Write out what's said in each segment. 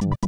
You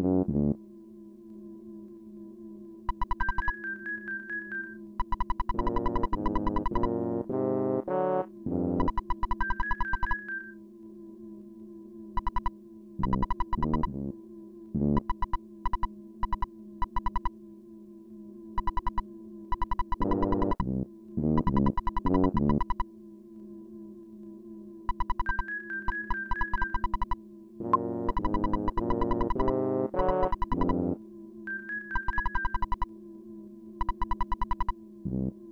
Mm-hmm. you.